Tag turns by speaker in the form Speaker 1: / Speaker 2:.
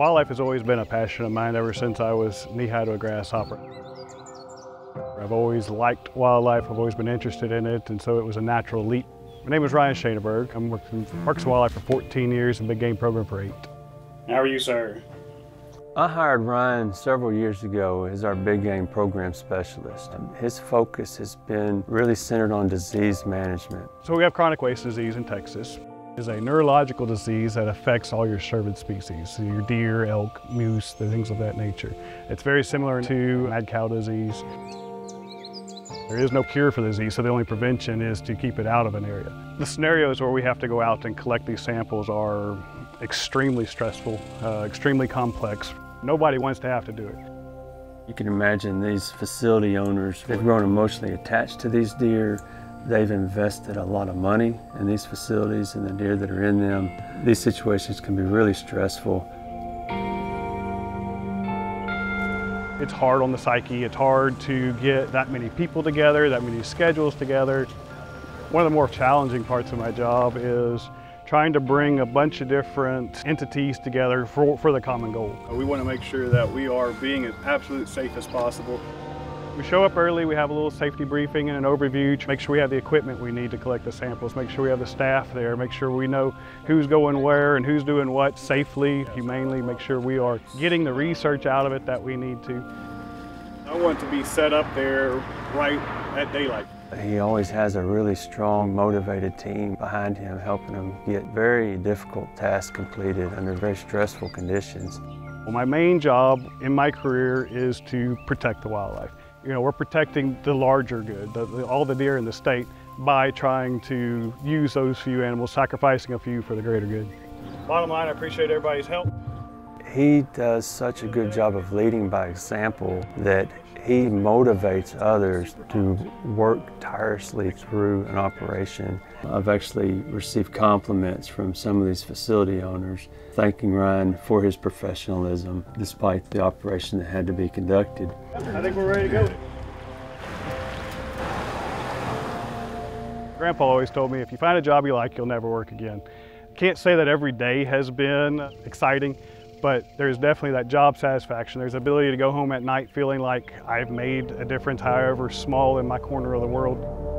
Speaker 1: Wildlife has always been a passion of mine ever since I was knee-high to a grasshopper. I've always liked wildlife, I've always been interested in it, and so it was a natural leap. My name is Ryan Schoeneberg. I'm working in Parks and Wildlife for 14 years and Big Game Program for eight.
Speaker 2: How are you, sir?
Speaker 3: I hired Ryan several years ago as our big game program specialist. His focus has been really centered on disease management.
Speaker 1: So we have chronic wasting disease in Texas. It's a neurological disease that affects all your cervid species, so your deer, elk, moose, the things of that nature. It's very similar to mad cow disease. There is no cure for the disease, so the only prevention is to keep it out of an area. The scenarios where we have to go out and collect these samples are extremely stressful, uh, extremely complex. Nobody wants to have to do it.
Speaker 3: You can imagine these facility owners, they've grown emotionally attached to these deer. They've invested a lot of money in these facilities and the deer that are in them. These situations can be really stressful.
Speaker 1: It's hard on the psyche. It's hard to get that many people together, that many schedules together. One of the more challenging parts of my job is trying to bring a bunch of different entities together for, for the common goal. We want to make sure that we are being as absolute safe as possible. We show up early, we have a little safety briefing and an overview to make sure we have the equipment we need to collect the samples, make sure we have the staff there, make sure we know who's going where and who's doing what safely, humanely, make sure we are getting the research out of it that we need to. I want to be set up there right at daylight.
Speaker 3: He always has a really strong, motivated team behind him, helping him get very difficult tasks completed under very stressful conditions.
Speaker 1: Well, my main job in my career is to protect the wildlife. You know, we're protecting the larger good, the, the, all the deer in the state, by trying to use those few animals, sacrificing a few for the greater good. Bottom line, I appreciate everybody's help.
Speaker 3: He does such a good job of leading by example that he motivates others to work tirelessly through an operation. I've actually received compliments from some of these facility owners thanking Ryan for his professionalism despite the operation that had to be conducted.
Speaker 1: I think we're ready to go. Grandpa always told me if you find a job you like, you'll never work again. Can't say that every day has been exciting, but there's definitely that job satisfaction. There's the ability to go home at night feeling like I've made a difference, however small in my corner of the world.